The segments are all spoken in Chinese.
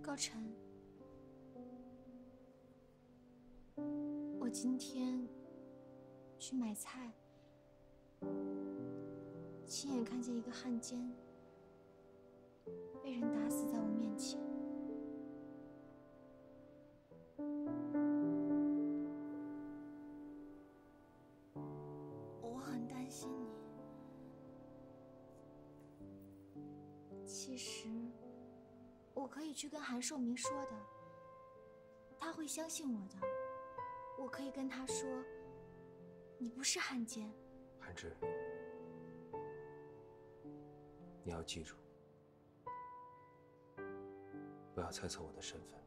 高晨，我今天去买菜，亲眼看见一个汉奸去跟韩寿明说的，他会相信我的。我可以跟他说，你不是汉奸。韩志，你要记住，不要猜测我的身份，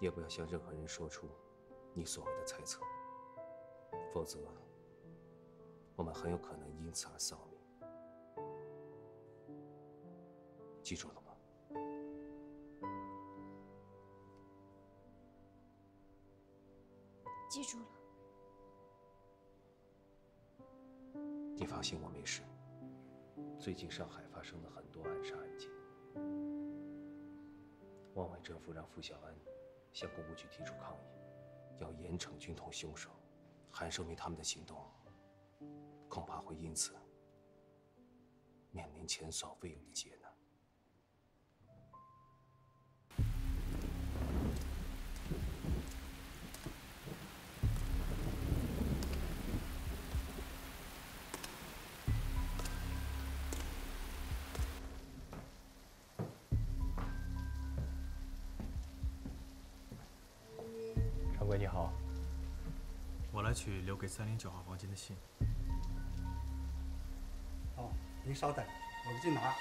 也不要向任何人说出你所谓的猜测，否则我们很有可能因此而丧命。记住了吗？记住了。你放心，我没事。最近上海发生了很多暗杀案件，汪伪政府让傅小安向公务局提出抗议，要严惩军统凶手。韩寿明他们的行动，恐怕会因此面临前所未有的劫去留给三零九号房间的信。哦，您稍等，我去拿。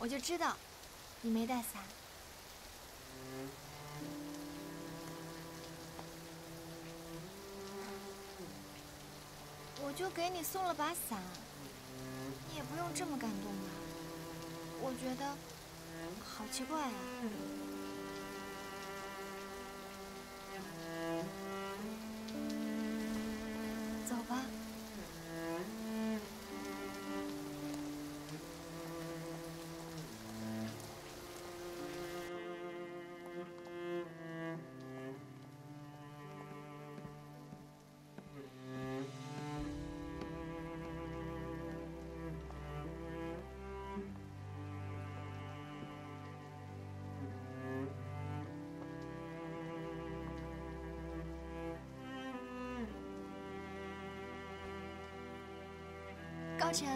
我就知道，你没带伞。我就给你送了把伞，你也不用这么感动吧？我觉得好奇怪啊。高晨，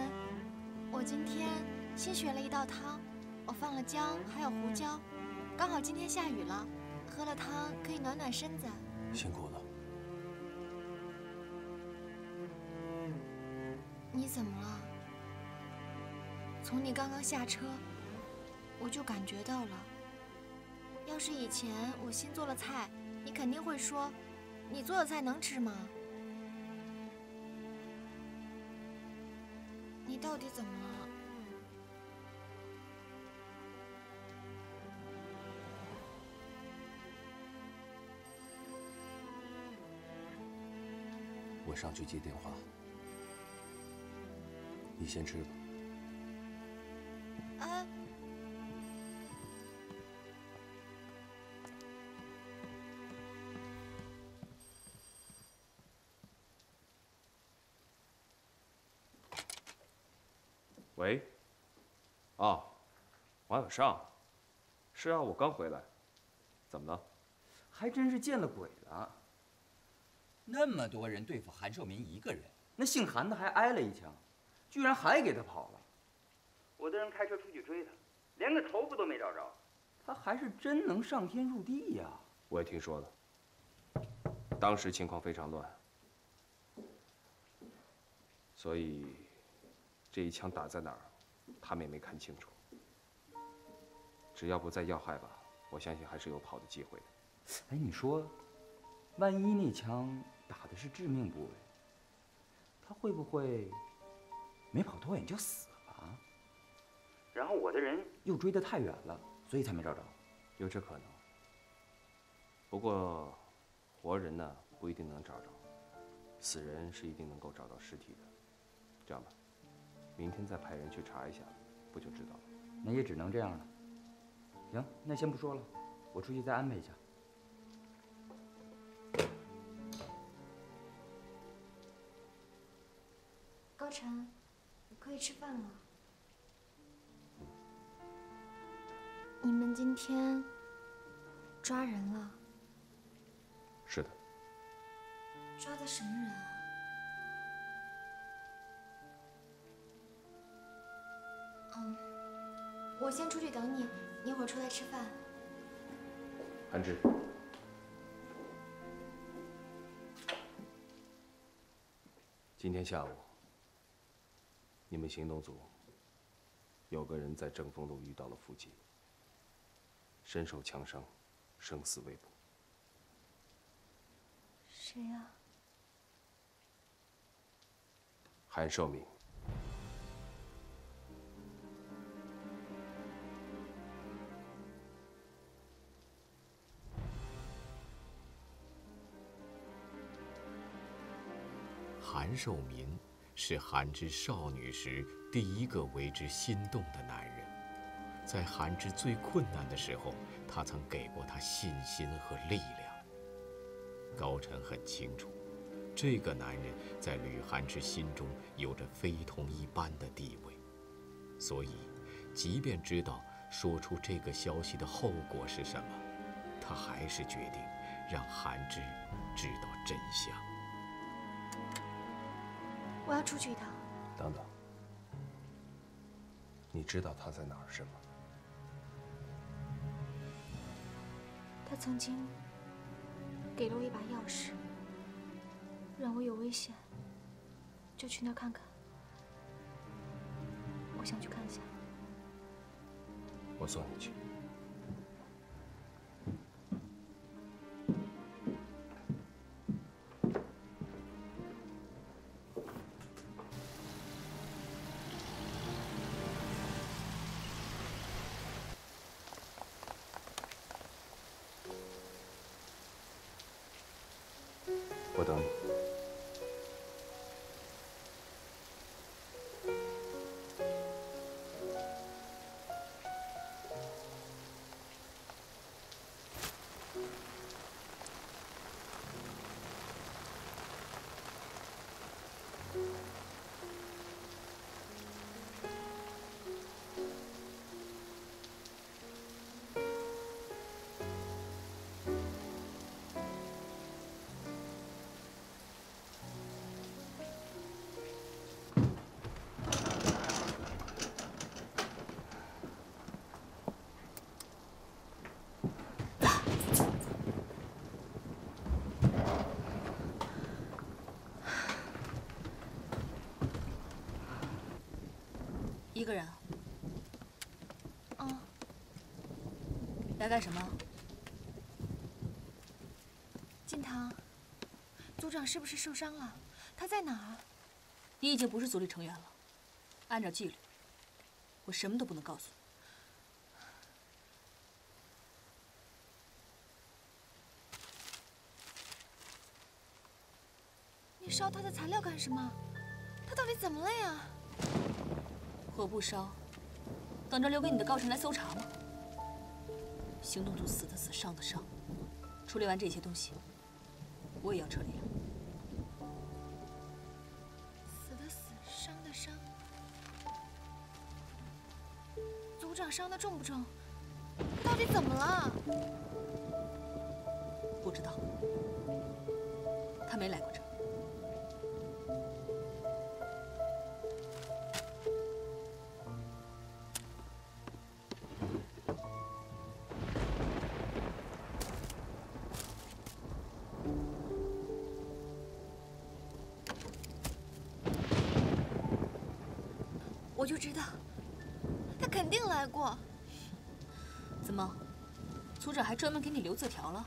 我今天新学了一道汤，我放了姜还有胡椒，刚好今天下雨了，喝了汤可以暖暖身子。辛苦了。你怎么了？从你刚刚下车，我就感觉到了。要是以前我新做了菜，你肯定会说，你做的菜能吃吗？你到底怎么了？我上去接电话，你先吃吧。王小尚，是啊，我刚回来，怎么了？还真是见了鬼了。那么多人对付韩寿民一个人，那姓韩的还挨了一枪，居然还给他跑了。我的人开车出去追他，连个头发都没找着。他还是真能上天入地呀！我也听说了，当时情况非常乱，所以这一枪打在哪儿，他们也没看清楚。只要不在要害吧，我相信还是有跑的机会的。哎，你说，万一那枪打的是致命部位，他会不会没跑多远就死了？然后我的人又追得太远了，所以才没找着。有这可能。不过，活人呢不一定能找着，死人是一定能够找到尸体的。这样吧，明天再派人去查一下，不就知道了？那也只能这样了。行，那先不说了，我出去再安排一下。高晨，可以吃饭了。你们今天抓人了？是的。抓的什么人啊？嗯，我先出去等你，你一会儿出来吃饭。韩芝，今天下午，你们行动组有个人在正风路遇到了伏击，身受枪伤，生死未卜。谁呀？韩寿民。寿民是韩之少女时第一个为之心动的男人，在韩之最困难的时候，他曾给过她信心和力量。高晨很清楚，这个男人在吕寒之心中有着非同一般的地位，所以，即便知道说出这个消息的后果是什么，他还是决定让韩之知道真相。我要出去一趟。等等，你知道他在哪儿是吗？他曾经给了我一把钥匙，让我有危险就去那儿看看。我想去看一下。我送你去。一个人啊？哦，来干什么？金堂，组长是不是受伤了？他在哪儿？你已经不是组里成员了，按照纪律，我什么都不能告诉你。你烧他的材料干什么？他到底怎么了呀？火不烧，等着留给你的高层来搜查吗？行动组死的死，伤的伤，处理完这些东西，我也要撤离了。死的死，伤的伤。组长伤的重不重？他到底怎么了？不知道，他没来过这。组长还专门给你留字条了？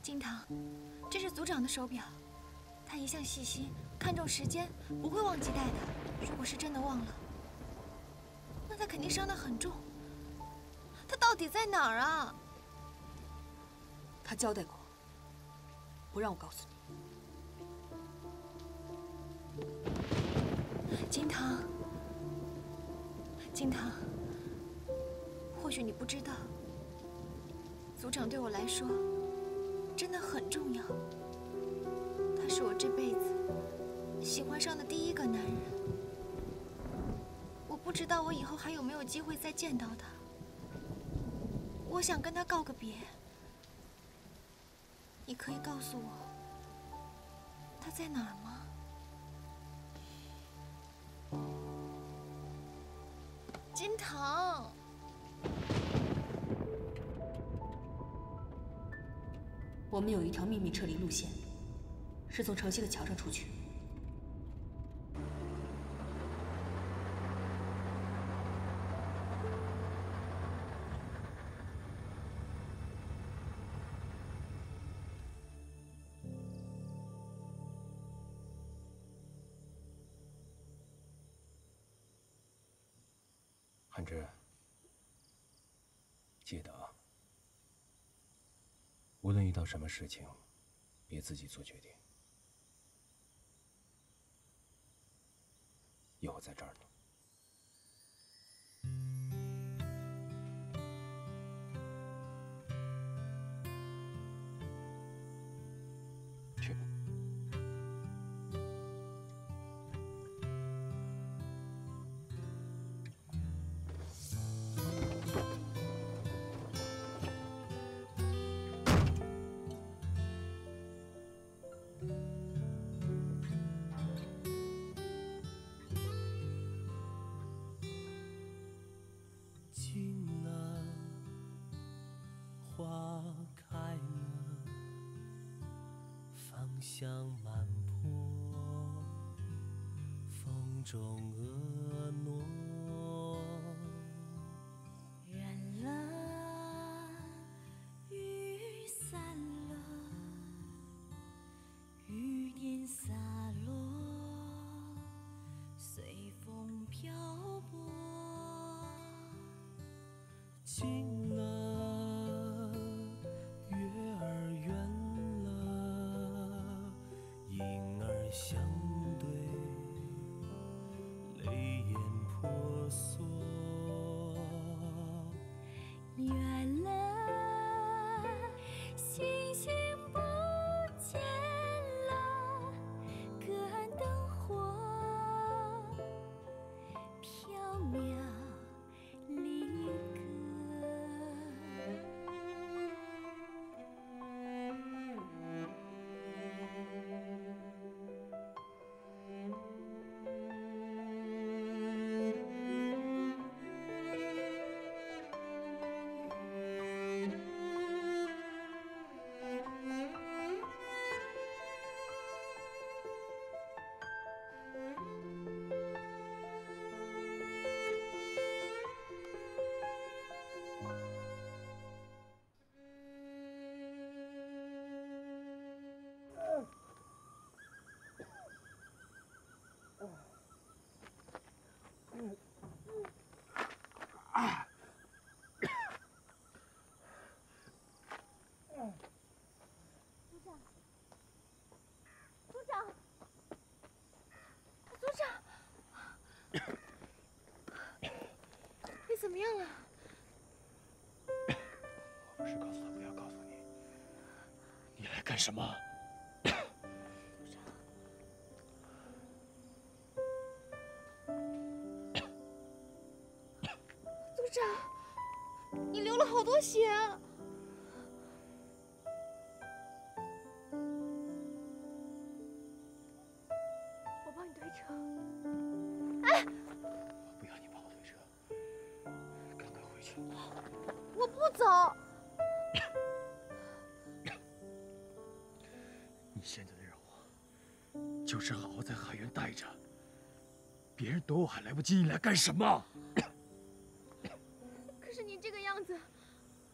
金堂，这是组长的手表，他一向细心，看重时间，不会忘记带的。如果是真的忘了，那他肯定伤得很重。他到底在哪儿啊？他交代过，不让我告诉你。金堂，金堂，或也许你不知道，组长对我来说真的很重要。他是我这辈子喜欢上的第一个男人。我不知道我以后还有没有机会再见到他。我想跟他告个别。你可以告诉我他在哪儿吗？金腾，我们有一条秘密撤离路线，是从城西的桥上出去。什么事情，别自己做决定。香满坡，风中婀娜。远了，雨散了，雨点洒落，随风漂泊。干什么？就是好好在海员待着，别人躲我还来不及，你来干什么？可是你这个样子，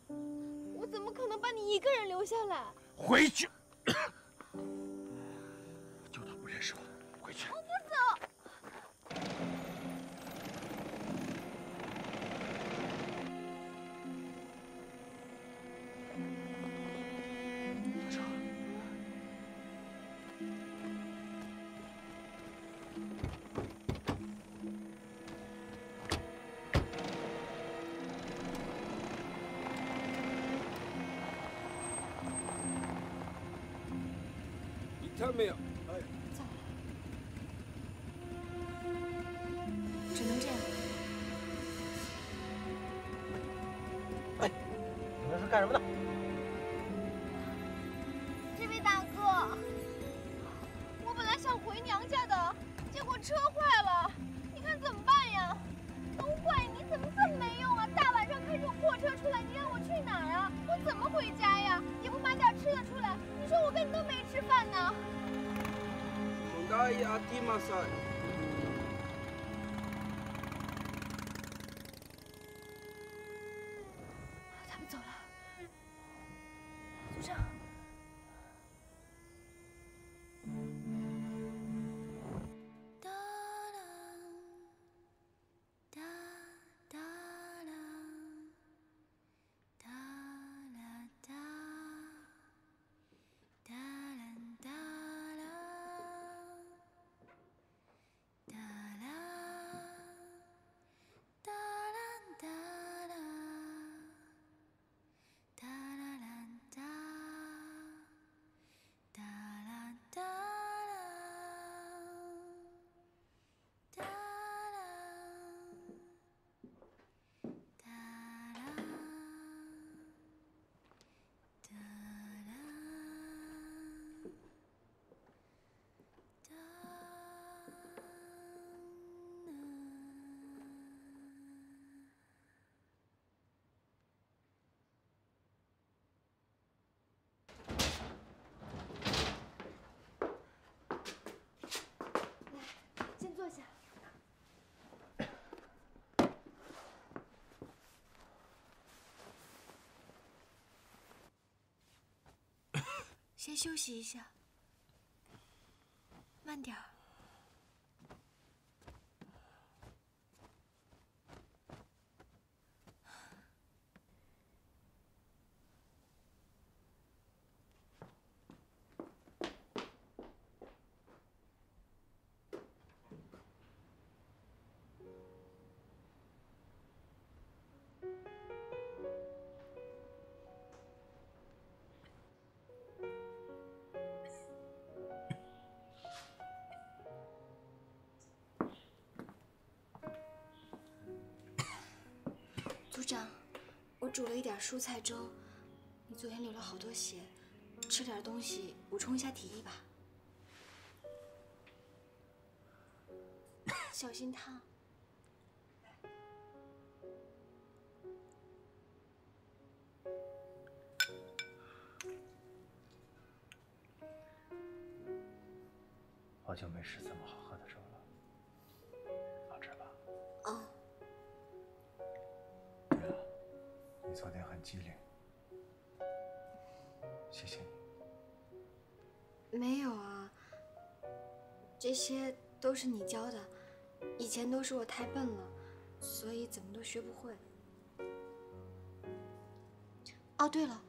我怎么可能把你一个人留下来？回去！干什么呢？坐下。先休息一下，慢点儿。长，我煮了一点蔬菜粥，你昨天流了好多血，吃点东西补充一下体力吧。小心烫。这些都是你教的，以前都是我太笨了，所以怎么都学不会。哦，对了，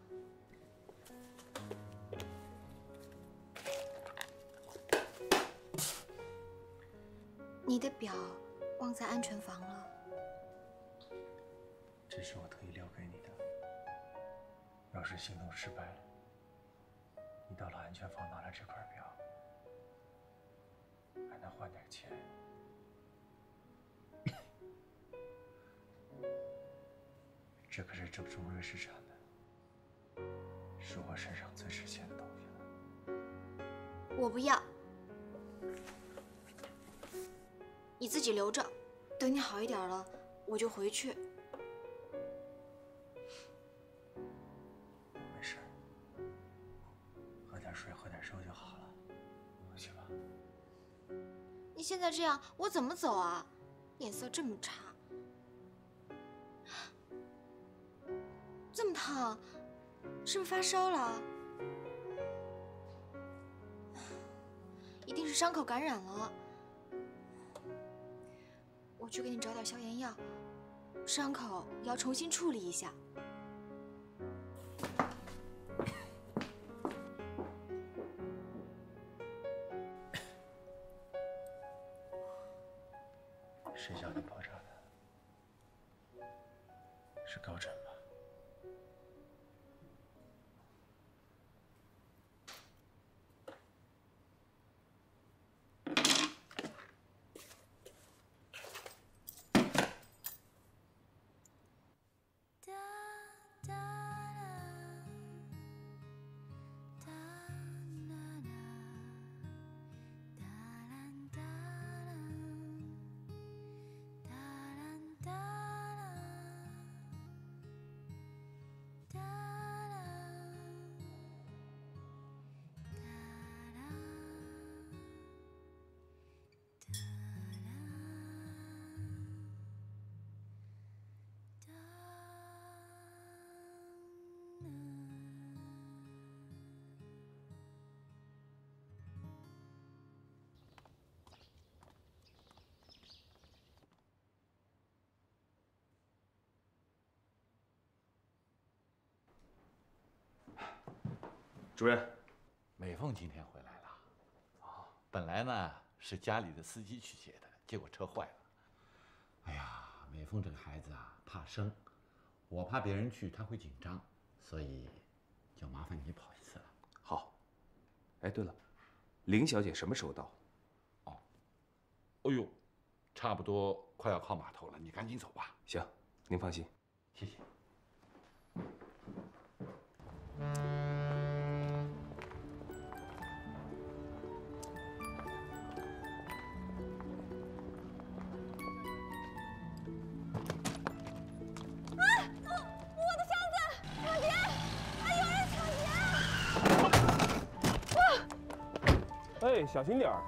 你的表忘在安全房了。这是我特意留给你的。要是行动失败了，你到了安全房拿了这块表，能换点钱。这可是正宗瑞士产的，是我身上最值钱的东西了。我不要，你自己留着，等你好一点了，我就回去。现在这样，我怎么走啊？脸色这么差，这么烫，是不是发烧了？一定是伤口感染了。我去给你找点消炎药，伤口要重新处理一下。主任，美凤今天回来了。啊，本来呢是家里的司机去接的，结果车坏了。哎呀，美凤这个孩子啊，怕生，我怕别人去她会紧张，所以就麻烦你跑一次了。好。哎，对了，林小姐什么时候到？哦哎呦，差不多快要靠码头了，你赶紧走吧。行，您放心。谢谢。哎，小心点儿。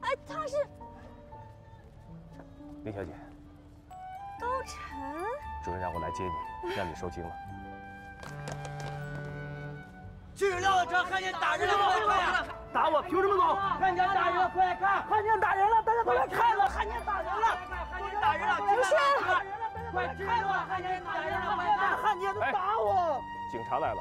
哎，他是林小姐，高晨。主任让我来接你，让你受惊了。去料车，看见打人了，快看！打我，凭什么走？看见打人了，快来看！看见打人了，大家都来看了！看见打人了，看见打人了，不是快看了！看见打人了，快看！看见都打我！警察来了，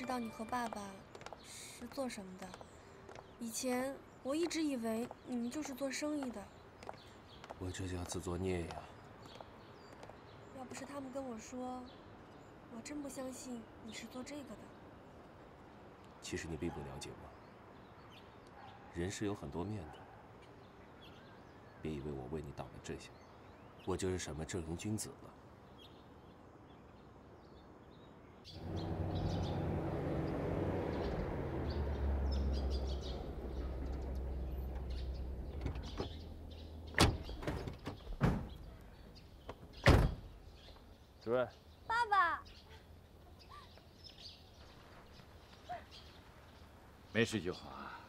知道你和爸爸是做什么的。以前我一直以为你们就是做生意的，我这叫自作孽呀！要不是他们跟我说，我真不相信你是做这个的。其实你并不了解我，人是有很多面的。别以为我为你挡了这些，我就是什么正人君子了。主主任，爸爸，没事就好啊。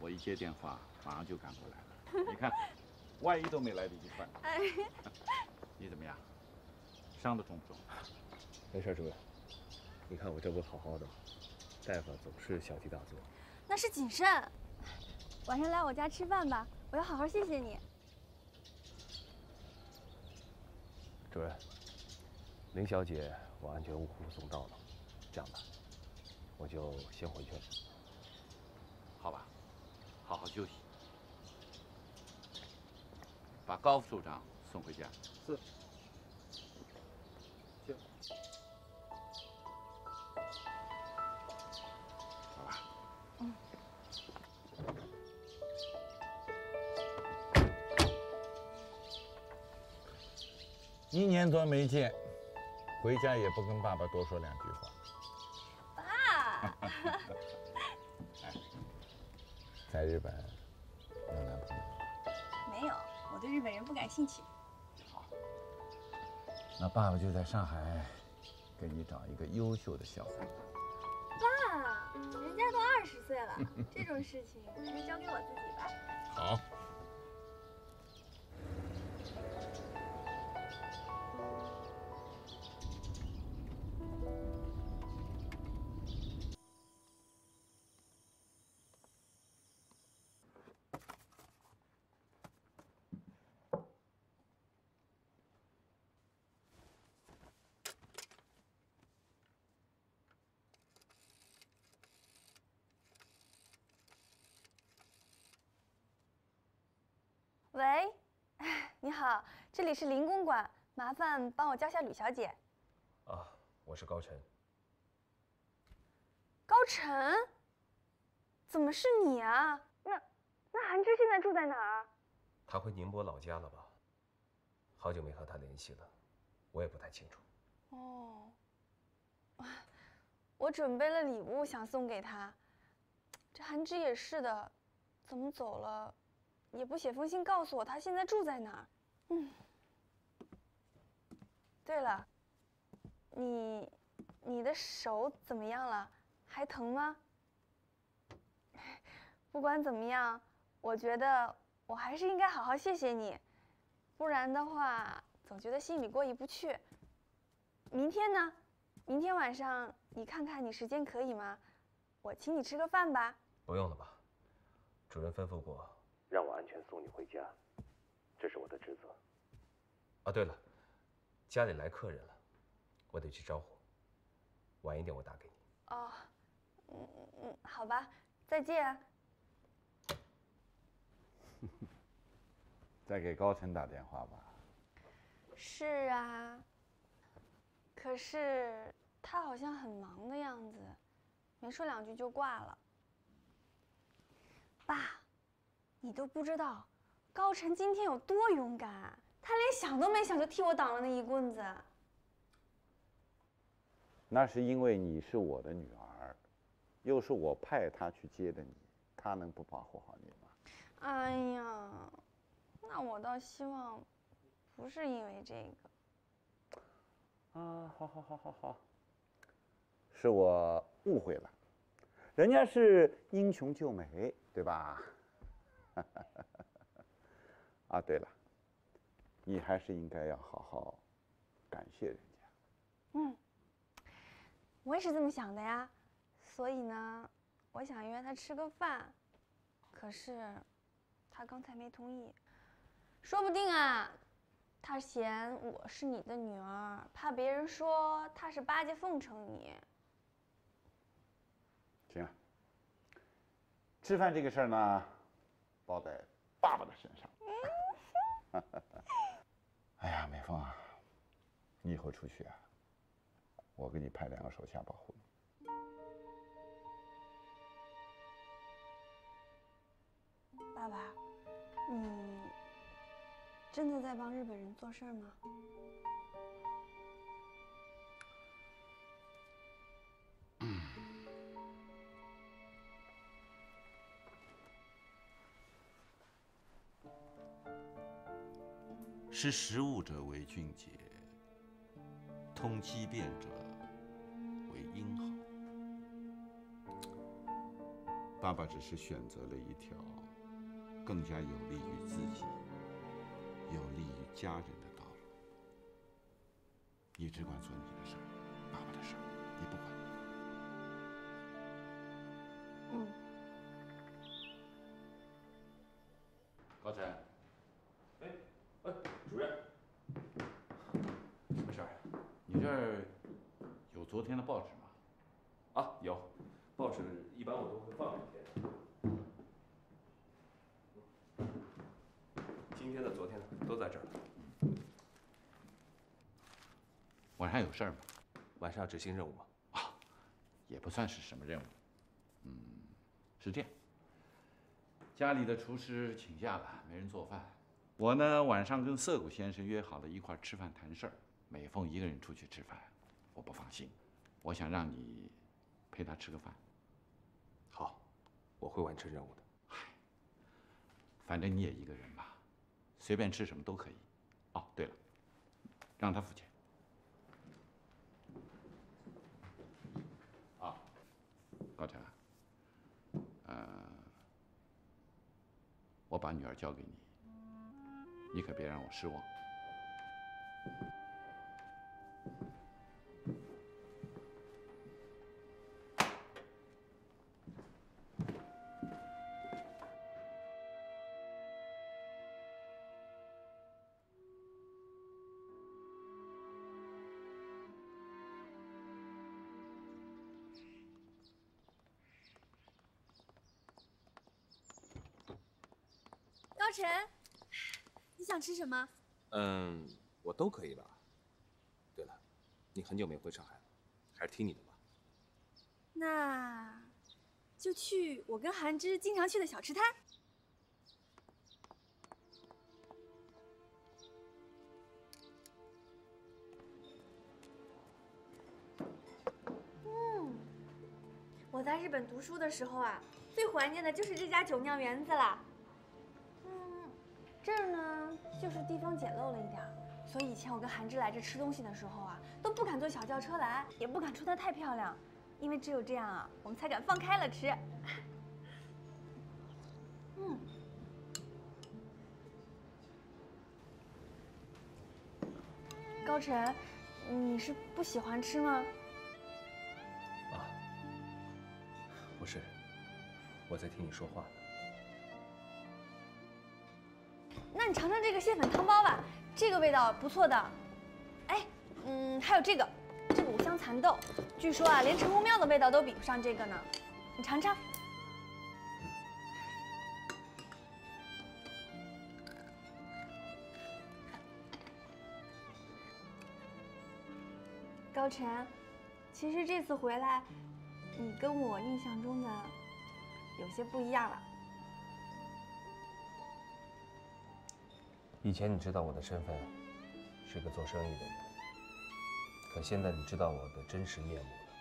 我一接电话，马上就赶过来了。你看，外衣都没来得及换。哎，你怎么样？伤的重不重？没事，主任。你看我这不好好的，大夫总是小题大做。那是谨慎。晚上来我家吃饭吧，我要好好谢谢你。主任，林小姐我安全无护送到了，这样吧，我就先回去了。好，好休息。把高副处长送回家。是。好吧。一年多没见，回家也不跟爸爸多说两句话。在日本有男朋友？没有，我对日本人不感兴趣。好，那爸爸就在上海给你找一个优秀的小伙子。爸，人家都二十岁了，这种事情还是交给我自己吧。好。好，这里是林公馆，麻烦帮我叫下吕小姐。啊，我是高晨。高晨？怎么是你啊？那那韩芝现在住在哪儿？他回宁波老家了吧？好久没和他联系了，我也不太清楚。哦，我准备了礼物想送给他。这韩芝也是的，怎么走了？也不写封信告诉我他现在住在哪儿。嗯。对了，你你的手怎么样了？还疼吗？不管怎么样，我觉得我还是应该好好谢谢你，不然的话总觉得心里过意不去。明天呢？明天晚上你看看你时间可以吗？我请你吃个饭吧。不用了吧？主任吩咐过。让我安全送你回家，这是我的职责。啊，对了，家里来客人了，我得去招呼。晚一点我打给你。哦，嗯嗯，好吧，再见。再给高晨打电话吧。是啊，可是他好像很忙的样子，没说两句就挂了。爸。你都不知道，高晨今天有多勇敢，他连想都没想就替我挡了那一棍子。那是因为你是我的女儿，又是我派他去接的你，他能不保护好你吗？哎呀，那我倒希望不是因为这个。啊，好好好好好，是我误会了，人家是英雄救美，对吧？啊，对了，你还是应该要好好感谢人家。嗯，我也是这么想的呀。所以呢，我想约他吃个饭，可是他刚才没同意。说不定啊，他嫌我是你的女儿，怕别人说他是巴结奉承你。行了，吃饭这个事儿呢。包在爸爸的身上。哎呀，美凤啊，你以后出去啊，我给你派两个手下保护你。爸爸，你真的在帮日本人做事吗？识时务者为俊杰，通机变者为英豪。爸爸只是选择了一条更加有利于自己、有利于家人的道路。你只管做你的事儿，上有事儿吗？晚上要执行任务吗？啊，也不算是什么任务。嗯，是这样，家里的厨师请假了，没人做饭。我呢，晚上跟涩谷先生约好了一块儿吃饭谈事儿。美凤一个人出去吃饭，我不放心。我想让你陪她吃个饭。好，我会完成任务的。反正你也一个人吧，随便吃什么都可以。哦，对了，让他付钱。啊，高晨，呃，我把女儿交给你，你可别让我失望。晨，你想吃什么？嗯，我都可以吧。对了，你很久没回上海了，还是听你的吧。那就去我跟韩芝经常去的小吃摊。嗯，我在日本读书的时候啊，最怀念的就是这家酒酿园子了。这儿呢，就是地方简陋了一点，所以以前我跟韩芝来这吃东西的时候啊，都不敢坐小轿车来，也不敢穿得太漂亮，因为只有这样啊，我们才敢放开了吃。嗯，高晨，你是不喜欢吃吗？啊，不是，我在听你说话呢。那你尝尝这个蟹粉汤包吧，这个味道不错的。哎，嗯，还有这个，这个五香蚕豆，据说啊，连陈公庙的味道都比不上这个呢。你尝尝。高晨，其实这次回来，你跟我印象中的有些不一样了。以前你知道我的身份是个做生意的人，可现在你知道我的真实面目了，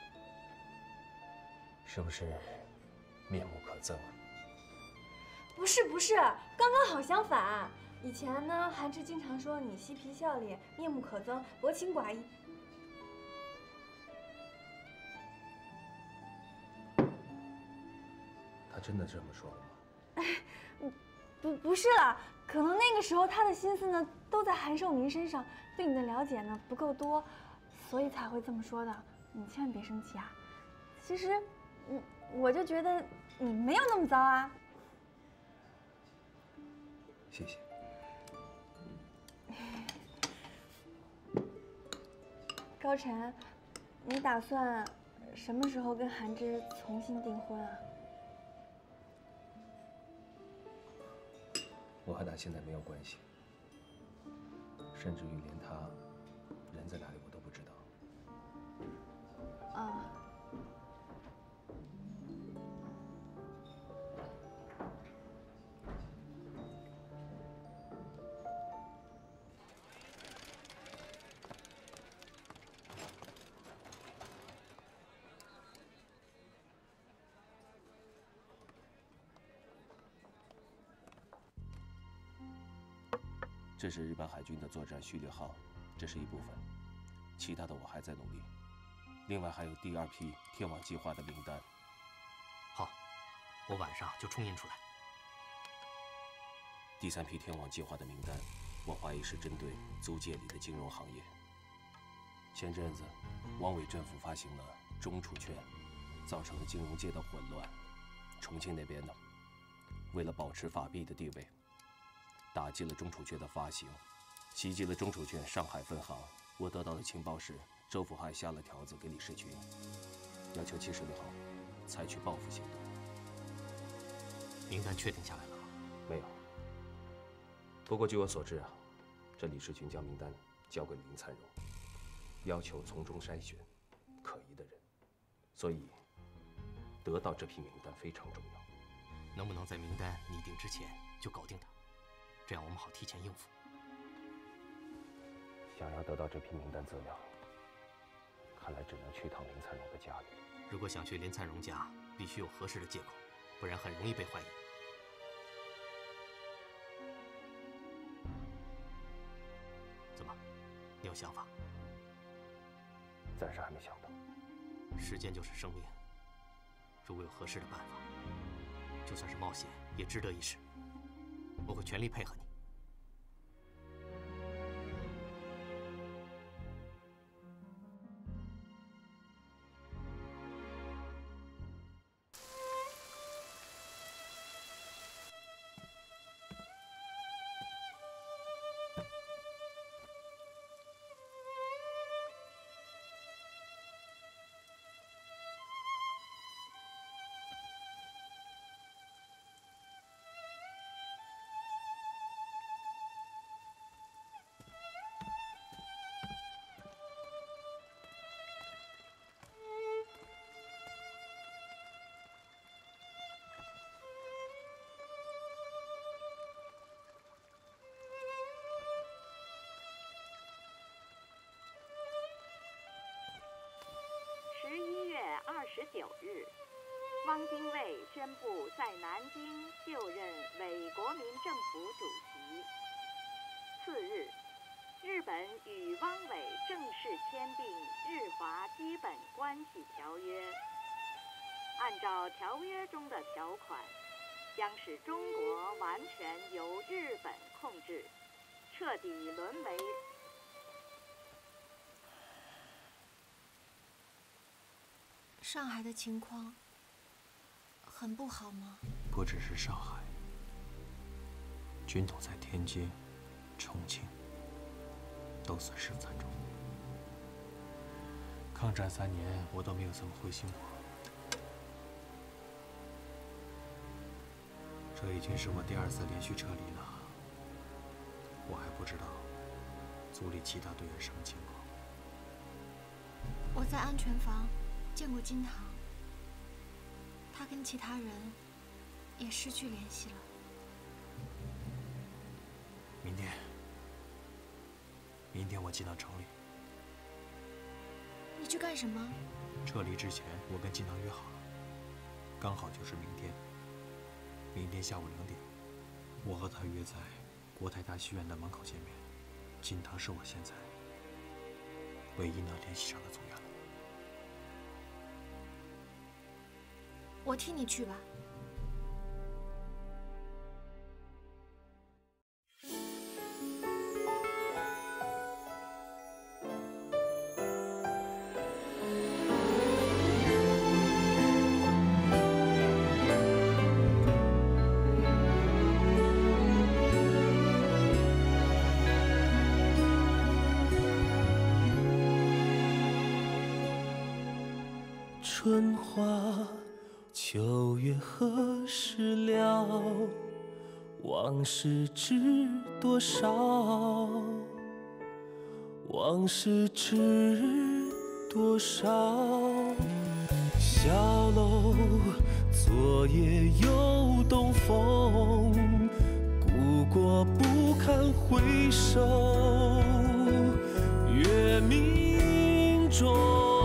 是不是面目可憎啊？不是不是，刚刚好相反。以前呢，韩志经常说你嬉皮笑脸、面目可憎、薄情寡义。他真的这么说了吗？不不是了，可能那个时候他的心思呢都在韩寿民身上，对你的了解呢不够多，所以才会这么说的。你千万别生气啊！其实，嗯，我就觉得你没有那么糟啊。谢谢。高晨，你打算什么时候跟韩芝重新订婚啊？我和他现在没有关系，甚至于连他人在哪里这是日本海军的作战序列号，这是一部分。其他的我还在努力。另外还有第二批天网计划的名单。好，我晚上就冲印出来。第三批天网计划的名单，我怀疑是针对租界里的金融行业。前阵子，汪伪政府发行了中储券，造成了金融界的混乱。重庆那边呢，为了保持法币的地位，打击了中储券的发行，袭击了中储券上海分行。我得到的情报是，周福海下了条子给李世群，要求七十六号采取报复行动。名单确定下来了？没有。不过据我所知啊，这李世群将名单交给林灿荣，要求从中筛选可疑的人，所以得到这批名单非常重要。能不能在名单拟定之前就搞定他？这样我们好提前应付。想要得到这批名单资料，看来只能去趟林灿荣的家里。如果想去林灿荣家，必须有合适的借口，不然很容易被怀疑。怎么，你有想法？暂时还没想到。时间就是生命，如果有合适的办法，就算是冒险也值得一试。我会全力配合你。九日，汪精卫宣布在南京就任伪国民政府主席。次日，日本与汪伪正式签订日华基本关系条约。按照条约中的条款，将使中国完全由日本控制，彻底沦为。上海的情况很不好吗？不只是上海，军统在天津、重庆都损失惨重。抗战三年，我都没有这么灰心过。这已经是我第二次连续撤离了，我还不知道组里其他队员什么情况。我在安全房。见过金堂，他跟其他人也失去联系了。明天，明天我进到城里。你去干什么？撤离之前，我跟金堂约好了，刚好就是明天。明天下午两点，我和他约在国泰大戏院的门口见面。金堂是我现在唯一能联系上的组我替你去吧。事知多少？往事知多少？小楼昨夜又东风，故国不堪回首，月明中。